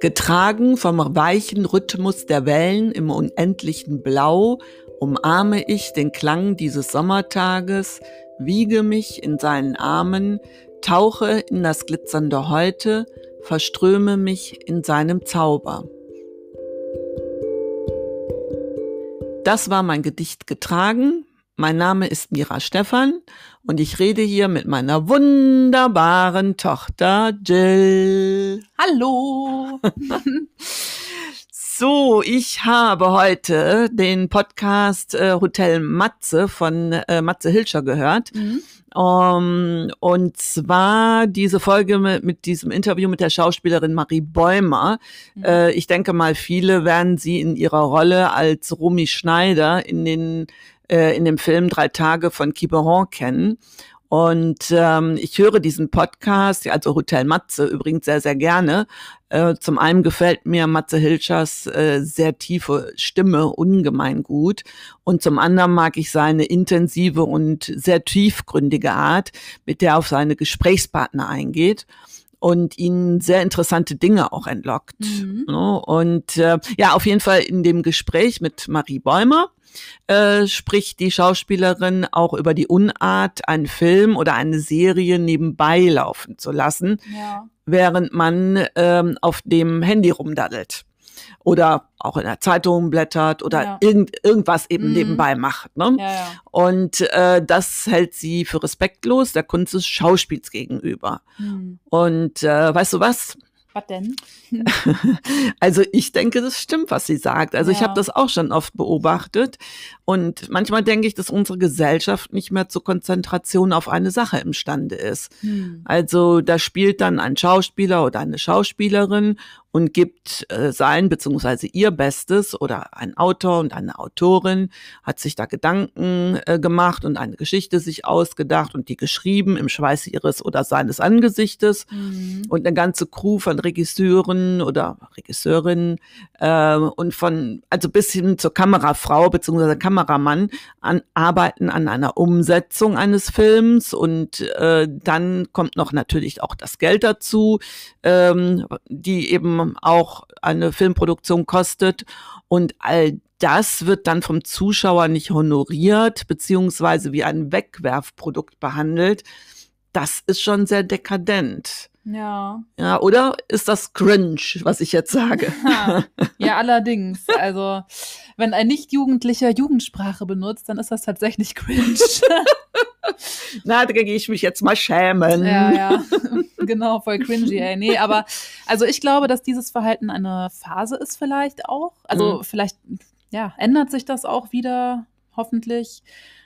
Getragen vom weichen Rhythmus der Wellen im unendlichen Blau umarme ich den Klang dieses Sommertages, wiege mich in seinen Armen, tauche in das glitzernde Heute, verströme mich in seinem Zauber. Das war mein Gedicht getragen. Mein Name ist Mira Stephan und ich rede hier mit meiner wunderbaren Tochter Jill. Hallo. so, ich habe heute den Podcast äh, Hotel Matze von äh, Matze Hilscher gehört. Mhm. Um, und zwar diese Folge mit, mit, diesem Interview mit der Schauspielerin Marie Bäumer. Mhm. Äh, ich denke mal, viele werden sie in ihrer Rolle als Romy Schneider in den äh, in dem Film Drei Tage von Quiberon kennen. Und ähm, ich höre diesen Podcast, also Hotel Matze übrigens sehr, sehr gerne. Äh, zum einen gefällt mir Matze Hilschers äh, sehr tiefe Stimme ungemein gut. Und zum anderen mag ich seine intensive und sehr tiefgründige Art, mit der er auf seine Gesprächspartner eingeht und ihnen sehr interessante Dinge auch entlockt. Mhm. Ne? Und äh, ja, auf jeden Fall in dem Gespräch mit Marie Bäumer äh, spricht die Schauspielerin auch über die Unart, einen Film oder eine Serie nebenbei laufen zu lassen, ja. während man ähm, auf dem Handy rumdaddelt oder auch in der Zeitung blättert oder ja. irgend, irgendwas eben mhm. nebenbei macht. Ne? Ja, ja. Und äh, das hält sie für respektlos der Kunst des Schauspiels gegenüber. Mhm. Und äh, weißt du was? Was denn? also ich denke, das stimmt, was sie sagt. Also ja. ich habe das auch schon oft beobachtet. Und manchmal denke ich, dass unsere Gesellschaft nicht mehr zur Konzentration auf eine Sache imstande ist. Hm. Also da spielt dann ein Schauspieler oder eine Schauspielerin und gibt äh, sein beziehungsweise ihr Bestes oder ein Autor und eine Autorin hat sich da Gedanken äh, gemacht und eine Geschichte sich ausgedacht und die geschrieben im Schweiß ihres oder seines Angesichtes mhm. und eine ganze Crew von Regisseuren oder Regisseurinnen äh, und von also bis hin zur Kamerafrau beziehungsweise Kameramann an arbeiten an einer Umsetzung eines Films und äh, dann kommt noch natürlich auch das Geld dazu, ähm, die eben auch eine Filmproduktion kostet. Und all das wird dann vom Zuschauer nicht honoriert, beziehungsweise wie ein Wegwerfprodukt behandelt. Das ist schon sehr dekadent. Ja. Ja, oder ist das cringe, was ich jetzt sage? Ja, ja allerdings. Also, wenn ein Nicht-Jugendlicher Jugendsprache benutzt, dann ist das tatsächlich cringe. Na, da gehe ich mich jetzt mal schämen. Ja, ja. Genau, voll cringy, ey. Nee, aber also ich glaube, dass dieses Verhalten eine Phase ist vielleicht auch. Also mhm. vielleicht, ja, ändert sich das auch wieder, hoffentlich.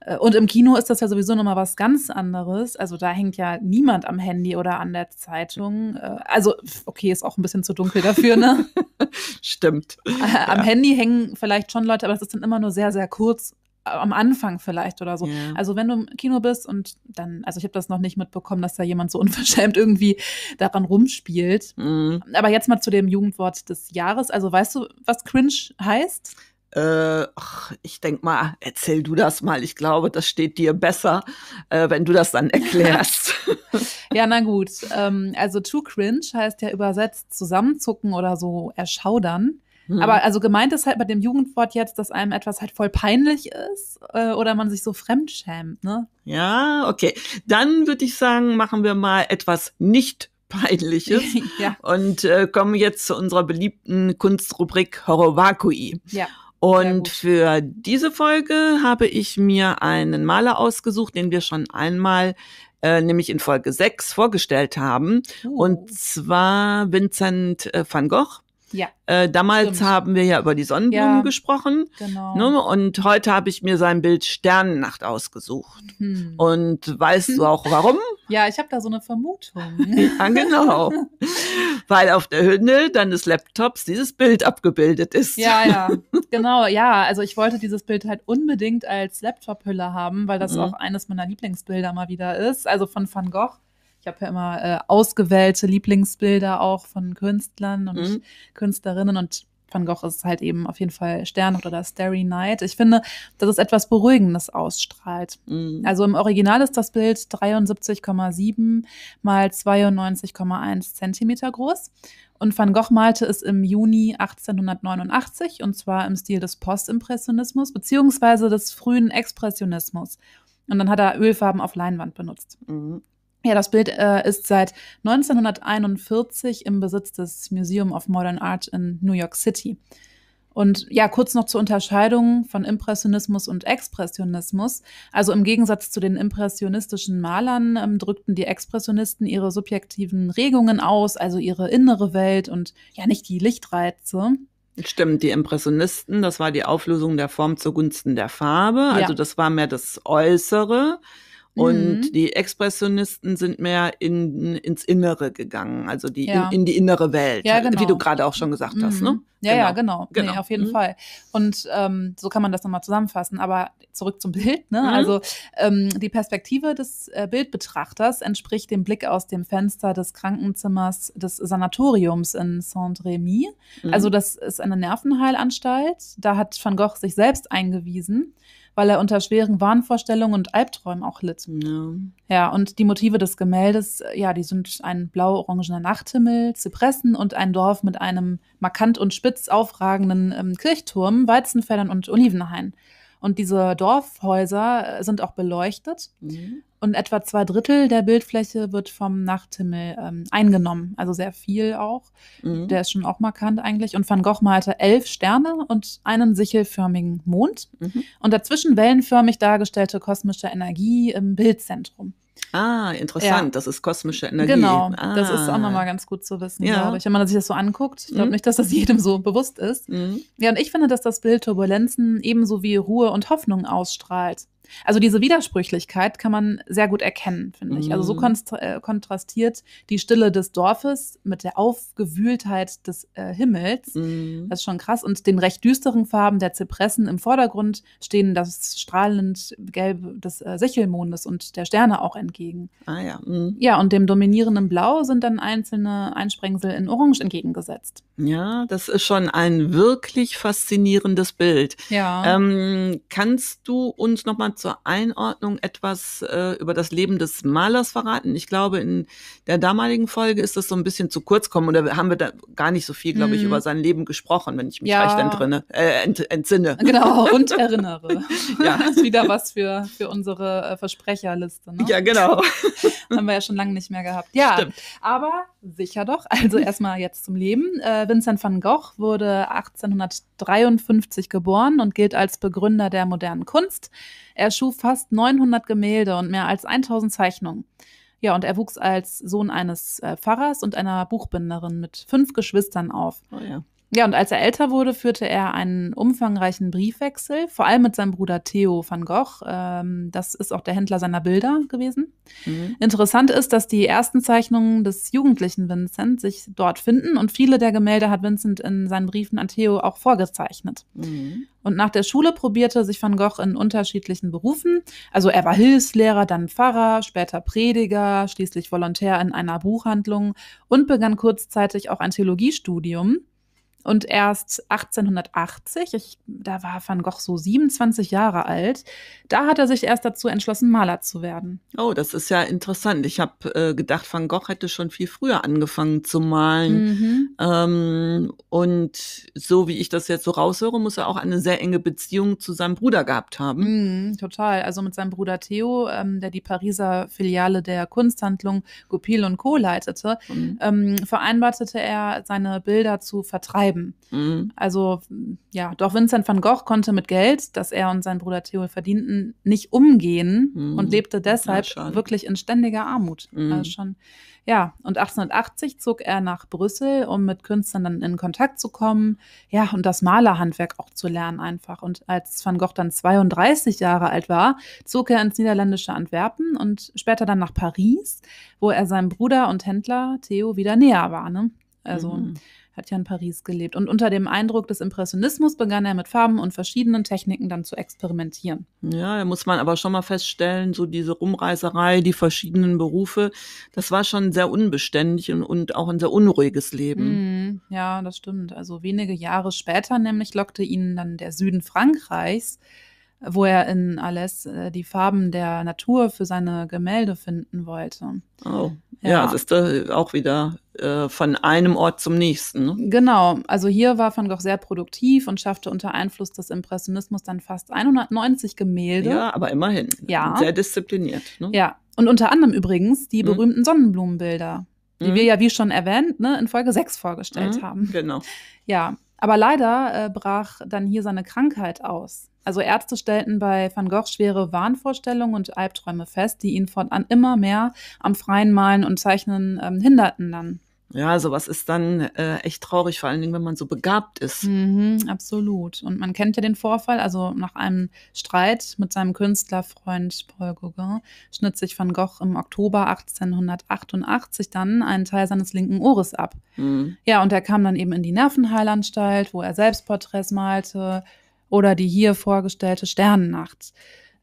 Äh, und im Kino ist das ja sowieso nochmal was ganz anderes. Also da hängt ja niemand am Handy oder an der Zeitung. Äh, also, okay, ist auch ein bisschen zu dunkel dafür, ne? Stimmt. Am ja. Handy hängen vielleicht schon Leute, aber das ist dann immer nur sehr, sehr kurz am Anfang vielleicht oder so. Ja. Also wenn du im Kino bist und dann, also ich habe das noch nicht mitbekommen, dass da jemand so unverschämt irgendwie daran rumspielt. Mhm. Aber jetzt mal zu dem Jugendwort des Jahres. Also weißt du, was cringe heißt? Äh, ach, ich denk mal, erzähl du das mal. Ich glaube, das steht dir besser, äh, wenn du das dann erklärst. ja, na gut. Ähm, also too cringe heißt ja übersetzt zusammenzucken oder so erschaudern. Mhm. Aber also gemeint ist halt bei dem Jugendwort jetzt, dass einem etwas halt voll peinlich ist äh, oder man sich so fremd schämt, ne? Ja, okay. Dann würde ich sagen, machen wir mal etwas nicht Peinliches ja. und äh, kommen jetzt zu unserer beliebten Kunstrubrik Horovakui. Ja. Und für diese Folge habe ich mir einen Maler ausgesucht, den wir schon einmal äh, nämlich in Folge 6 vorgestellt haben. Oh. Und zwar Vincent äh, van Gogh. Ja. Äh, damals stimmt. haben wir ja über die Sonnenblumen ja, gesprochen. Genau. Ne? Und heute habe ich mir sein Bild Sternennacht ausgesucht. Hm. Und weißt hm. du auch warum? Ja, ich habe da so eine Vermutung. ja, genau. Weil auf der Hülle deines Laptops dieses Bild abgebildet ist. Ja, ja, genau. Ja, also ich wollte dieses Bild halt unbedingt als Laptop-Hülle haben, weil das mhm. auch eines meiner Lieblingsbilder mal wieder ist. Also von Van Gogh. Ich habe ja immer äh, ausgewählte Lieblingsbilder auch von Künstlern und mhm. Künstlerinnen und Van Gogh ist halt eben auf jeden Fall Stern oder Starry Night. Ich finde, dass es etwas Beruhigendes ausstrahlt. Mhm. Also im Original ist das Bild 73,7 mal 92,1 Zentimeter groß. Und Van Gogh malte es im Juni 1889 und zwar im Stil des Postimpressionismus beziehungsweise des frühen Expressionismus. Und dann hat er Ölfarben auf Leinwand benutzt. Mhm. Ja, das Bild äh, ist seit 1941 im Besitz des Museum of Modern Art in New York City. Und ja, kurz noch zur Unterscheidung von Impressionismus und Expressionismus. Also im Gegensatz zu den impressionistischen Malern ähm, drückten die Expressionisten ihre subjektiven Regungen aus, also ihre innere Welt und ja nicht die Lichtreize. Stimmt, die Impressionisten, das war die Auflösung der Form zugunsten der Farbe. Also ja. das war mehr das Äußere. Und mhm. die Expressionisten sind mehr in, ins Innere gegangen, also die ja. in, in, die innere Welt, ja, genau. wie du gerade auch schon gesagt mhm. hast. Ne? Ja, genau. ja, genau. genau. Nee, auf jeden mhm. Fall. Und ähm, so kann man das nochmal zusammenfassen. Aber zurück zum Bild. Ne? Mhm. Also ähm, die Perspektive des äh, Bildbetrachters entspricht dem Blick aus dem Fenster des Krankenzimmers des Sanatoriums in Saint-Rémy. Mhm. Also das ist eine Nervenheilanstalt. Da hat Van Gogh sich selbst eingewiesen weil er unter schweren Wahnvorstellungen und Albträumen auch litt. Ja. ja, und die Motive des Gemäldes, ja, die sind ein blau-orangener Nachthimmel, Zypressen und ein Dorf mit einem markant und spitz aufragenden ähm, Kirchturm, Weizenfeldern und Olivenhain. Und diese Dorfhäuser äh, sind auch beleuchtet. Mhm. Und etwa zwei Drittel der Bildfläche wird vom Nachthimmel ähm, eingenommen. Also sehr viel auch. Mhm. Der ist schon auch markant eigentlich. Und Van Gogh malte elf Sterne und einen sichelförmigen Mond. Mhm. Und dazwischen wellenförmig dargestellte kosmische Energie im Bildzentrum. Ah, interessant. Ja. Das ist kosmische Energie. Genau. Ah. Das ist auch nochmal ganz gut zu wissen, ja. glaube ich, wenn man sich das so anguckt. Ich glaube mhm. nicht, dass das jedem so bewusst ist. Mhm. Ja, und ich finde, dass das Bild Turbulenzen ebenso wie Ruhe und Hoffnung ausstrahlt. Also diese Widersprüchlichkeit kann man sehr gut erkennen, finde ich. Also so mhm. äh, kontrastiert die Stille des Dorfes mit der Aufgewühltheit des äh, Himmels. Mm. Das ist schon krass. Und den recht düsteren Farben der Zypressen im Vordergrund stehen das strahlend Gelbe des äh, Sichelmondes und der Sterne auch entgegen. Ah ja. Mm. Ja, und dem dominierenden Blau sind dann einzelne Einsprengsel in Orange entgegengesetzt. Ja, das ist schon ein wirklich faszinierendes Bild. Ja. Ähm, kannst du uns zur Einordnung etwas äh, über das Leben des Malers verraten? Ich glaube, in der damaligen Folge ist das so ein bisschen zu kurz kommen oder haben wir da gar nicht so viel, glaube ich, mhm. über sein Leben gesprochen, wenn ich mich ja. recht entrinne, äh, ent, entsinne. Genau, und erinnere. ja. Das ist wieder was für, für unsere äh, Versprecherliste. Ne? Ja, genau. haben wir ja schon lange nicht mehr gehabt. Ja, Stimmt. aber sicher doch. Also erstmal jetzt zum Leben. Äh, Vincent van Gogh wurde 1853 geboren und gilt als Begründer der modernen Kunst. Er schuf fast 900 Gemälde und mehr als 1000 Zeichnungen. Ja, und er wuchs als Sohn eines äh, Pfarrers und einer Buchbinderin mit fünf Geschwistern auf. Oh ja. Ja, und als er älter wurde, führte er einen umfangreichen Briefwechsel, vor allem mit seinem Bruder Theo van Gogh. Ähm, das ist auch der Händler seiner Bilder gewesen. Mhm. Interessant ist, dass die ersten Zeichnungen des jugendlichen Vincent sich dort finden und viele der Gemälde hat Vincent in seinen Briefen an Theo auch vorgezeichnet. Mhm. Und nach der Schule probierte sich Van Gogh in unterschiedlichen Berufen. Also er war Hilfslehrer, dann Pfarrer, später Prediger, schließlich Volontär in einer Buchhandlung und begann kurzzeitig auch ein Theologiestudium. Und erst 1880, ich, da war Van Gogh so 27 Jahre alt, da hat er sich erst dazu entschlossen, Maler zu werden. Oh, das ist ja interessant. Ich habe äh, gedacht, Van Gogh hätte schon viel früher angefangen zu malen. Mhm. Ähm, und so wie ich das jetzt so raushöre, muss er auch eine sehr enge Beziehung zu seinem Bruder gehabt haben. Mhm, total. Also mit seinem Bruder Theo, ähm, der die Pariser Filiale der Kunsthandlung Goupil und Co. leitete, mhm. ähm, vereinbartete er, seine Bilder zu vertreiben bleiben. Mhm. Also ja, doch Vincent van Gogh konnte mit Geld, das er und sein Bruder Theo verdienten, nicht umgehen mhm. und lebte deshalb ja, wirklich in ständiger Armut. Mhm. Also schon, ja, und 1880 zog er nach Brüssel, um mit Künstlern dann in Kontakt zu kommen, ja, und das Malerhandwerk auch zu lernen einfach. Und als Van Gogh dann 32 Jahre alt war, zog er ins niederländische Antwerpen und später dann nach Paris, wo er seinem Bruder und Händler Theo wieder näher war. Ne? Also mhm hat ja in Paris gelebt. Und unter dem Eindruck des Impressionismus begann er mit Farben und verschiedenen Techniken dann zu experimentieren. Ja, da muss man aber schon mal feststellen, so diese Rumreiserei, die verschiedenen Berufe, das war schon sehr unbeständig und, und auch ein sehr unruhiges Leben. Mm, ja, das stimmt. Also wenige Jahre später nämlich lockte ihn dann der Süden Frankreichs wo er in Alès äh, die Farben der Natur für seine Gemälde finden wollte. Oh, ja, ja das ist da auch wieder äh, von einem Ort zum nächsten. Ne? Genau, also hier war Van Gogh sehr produktiv und schaffte unter Einfluss des Impressionismus dann fast 190 Gemälde. Ja, aber immerhin. Ja. Sehr diszipliniert. Ne? Ja, und unter anderem übrigens die hm. berühmten Sonnenblumenbilder, die hm. wir ja, wie schon erwähnt, ne, in Folge 6 vorgestellt hm. haben. Genau. Ja, aber leider äh, brach dann hier seine Krankheit aus. Also Ärzte stellten bei Van Gogh schwere Wahnvorstellungen und Albträume fest, die ihn fortan immer mehr am freien Malen und Zeichnen ähm, hinderten dann. Ja, sowas ist dann äh, echt traurig, vor allen Dingen, wenn man so begabt ist. Mhm, absolut. Und man kennt ja den Vorfall, also nach einem Streit mit seinem Künstlerfreund Paul Gauguin schnitt sich Van Gogh im Oktober 1888 dann einen Teil seines linken Ohres ab. Mhm. Ja, und er kam dann eben in die Nervenheilanstalt, wo er Selbstporträts malte, oder die hier vorgestellte Sternennacht.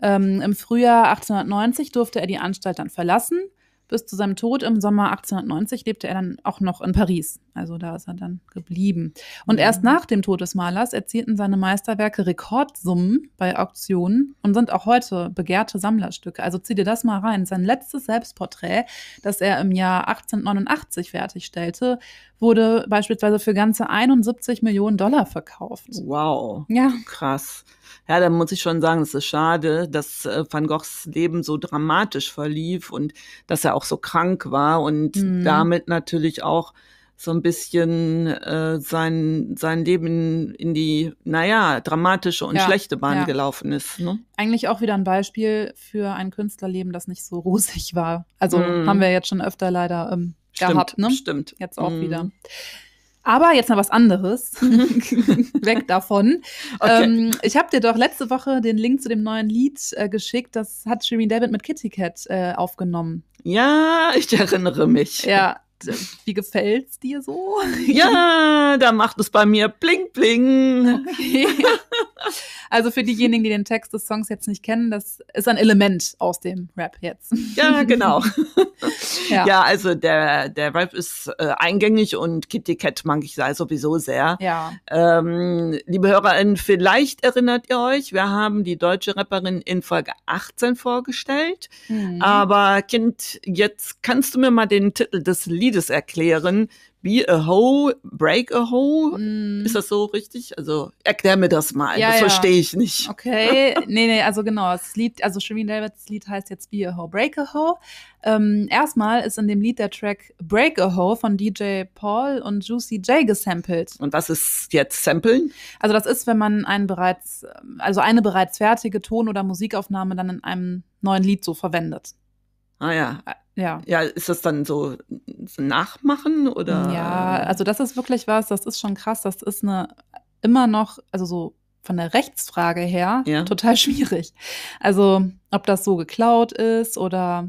Ähm, Im Frühjahr 1890 durfte er die Anstalt dann verlassen. Bis zu seinem Tod im Sommer 1890 lebte er dann auch noch in Paris. Also da ist er dann geblieben. Und erst nach dem Tod des Malers erzielten seine Meisterwerke Rekordsummen bei Auktionen und sind auch heute begehrte Sammlerstücke. Also zieh dir das mal rein. Sein letztes Selbstporträt, das er im Jahr 1889 fertigstellte, wurde beispielsweise für ganze 71 Millionen Dollar verkauft. Wow. Ja. Krass. Ja, da muss ich schon sagen, es ist schade, dass äh, Van Goghs Leben so dramatisch verlief und dass er auch so krank war und mhm. damit natürlich auch so ein bisschen äh, sein, sein Leben in die, naja, dramatische und ja, schlechte Bahn ja. gelaufen ist. Ne? Eigentlich auch wieder ein Beispiel für ein Künstlerleben, das nicht so rosig war. Also mm. haben wir jetzt schon öfter leider ähm, stimmt, gehabt, ne? Stimmt. Jetzt auch mm. wieder. Aber jetzt mal was anderes. Weg davon. Okay. Ähm, ich habe dir doch letzte Woche den Link zu dem neuen Lied äh, geschickt. Das hat Shirin David mit Kitty Cat äh, aufgenommen. Ja, ich erinnere mich. Ja, wie gefällt's dir so? Ja, da macht es bei mir bling bling. Okay. Also für diejenigen, die den Text des Songs jetzt nicht kennen, das ist ein Element aus dem Rap jetzt. Ja, genau. ja. ja. also der, der Rap ist äh, eingängig und Kitty Cat mag ich sei sowieso sehr. Ja. Ähm, liebe HörerInnen, vielleicht erinnert ihr euch, wir haben die deutsche Rapperin in Folge 18 vorgestellt. Mhm. Aber Kind, jetzt kannst du mir mal den Titel des Liedes erklären. Be a hoe, break a hoe. Mm. Ist das so richtig? Also erklär mir das mal. Ja, das ja. verstehe ich nicht. Okay, nee, nee, also genau. Das Lied, also Shireen Davids Lied heißt jetzt Be a hoe, break a hoe. Ähm, erstmal ist in dem Lied der Track Break a Hoe von DJ Paul und Juicy J gesampelt. Und was ist jetzt Samplen? Also das ist, wenn man einen bereits, also eine bereits fertige Ton- oder Musikaufnahme dann in einem neuen Lied so verwendet. Ah ja. Ja. Ja, ist das dann so, Nachmachen oder? Ja, also das ist wirklich was, das ist schon krass. Das ist eine immer noch, also so von der Rechtsfrage her, ja. total schwierig. Also, ob das so geklaut ist oder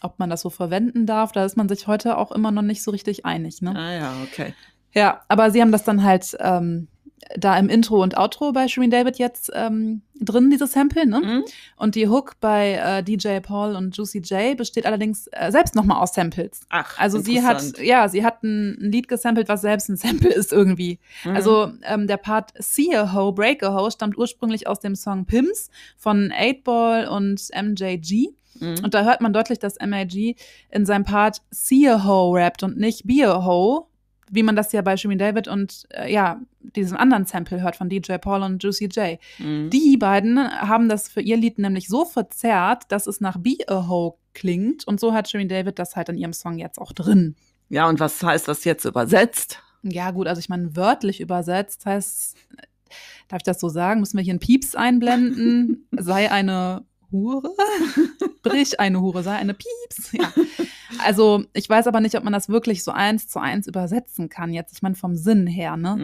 ob man das so verwenden darf, da ist man sich heute auch immer noch nicht so richtig einig. Ne? Ah ja, okay. Ja, aber sie haben das dann halt ähm, da im Intro und Outro bei Shireen David jetzt ähm, drin, dieses Sample, ne? Mhm. Und die Hook bei äh, DJ Paul und Juicy J besteht allerdings äh, selbst nochmal aus Samples. Ach, also sie hat, ja, sie hat ein, ein, Lied gesampelt, was selbst ein Sample ist irgendwie. Mhm. Also ähm, der Part See a Ho, Break a Ho stammt ursprünglich aus dem Song Pims von 8Ball und MJG. Mhm. Und da hört man deutlich, dass MAG in seinem Part See a Ho rappt und nicht Be a Ho, wie man das ja bei Jimmy David und äh, ja, diesen anderen Sample hört von DJ Paul und Juicy J. Mhm. Die beiden haben das für ihr Lied nämlich so verzerrt, dass es nach Be a Ho klingt und so hat Jimmy David das halt in ihrem Song jetzt auch drin. Ja, und was heißt das jetzt übersetzt? Ja, gut, also ich meine, wörtlich übersetzt heißt, darf ich das so sagen? Müssen wir hier einen Pieps einblenden? Sei eine Hure? Brich eine Hure, sei eine Pieps. Ja. Also ich weiß aber nicht, ob man das wirklich so eins zu eins übersetzen kann jetzt. Ich meine vom Sinn her, ne?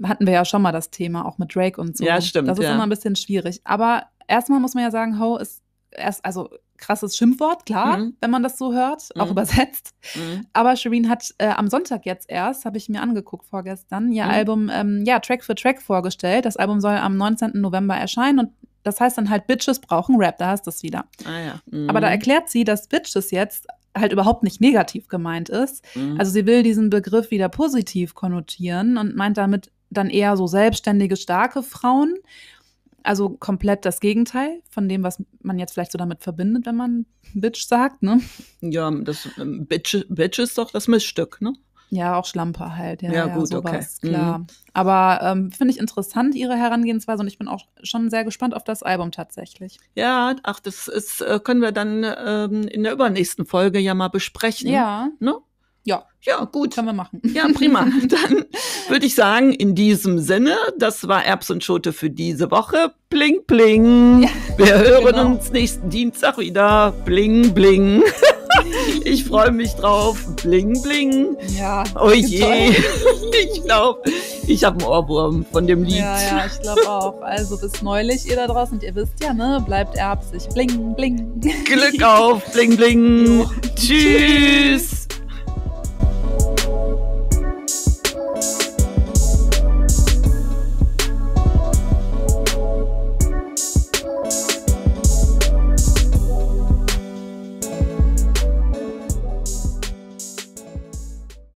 Mm. Hatten wir ja schon mal das Thema, auch mit Drake und so. Ja, stimmt. Das ist ja. immer ein bisschen schwierig. Aber erstmal muss man ja sagen, Ho ist erst, also krasses Schimpfwort, klar, Mhm. wenn man das so hört, auch Mhm. übersetzt. Mhm. Aber Shireen hat äh, am Sonntag jetzt erst, habe ich mir angeguckt vorgestern, ihr Mhm. Album ähm, ja Track für Track vorgestellt. Das Album soll am 19. November erscheinen und das heißt dann halt Bitches brauchen Rap, da hast du es wieder. Ah ja. Mhm. Aber da erklärt sie, dass Bitches jetzt halt überhaupt nicht negativ gemeint ist. Mhm. Also sie will diesen Begriff wieder positiv konnotieren und meint damit dann eher so selbstständige, starke Frauen. Also komplett das Gegenteil von dem, was man jetzt vielleicht so damit verbindet, wenn man Bitch sagt, ne? ja, das ähm, Bitch, Bitch ist doch das Mischstück, ne? Ja, auch Schlampe halt. Ja, Ja, ja, gut, sowas, okay. klar. Mhm. Aber ähm, finde ich interessant, ihre Herangehensweise und ich bin auch schon sehr gespannt auf das Album tatsächlich. Ja, ach, das ist, äh, können wir dann ähm, in der übernächsten Folge ja mal besprechen. Ja, Ne? ja, Ja, gut. können wir machen. Ja, prima. Dann würde ich sagen, in diesem Sinne, das war Erbs und Schote für diese Woche. Bling, bling. Ja, Wir hören genau. uns nächsten Dienstag wieder. Bling, bling. Ich freue mich drauf. Bling, bling. Ja. Oh je. toll. Ich glaube, ich habe einen Ohrwurm von dem Lied. Ja, ja, ich glaube auch. Also bis neulich, ihr da draußen, und ihr wisst ja, ne, bleibt erbsig. Bling, bling. Glück auf. Bling, bling. Tschüss.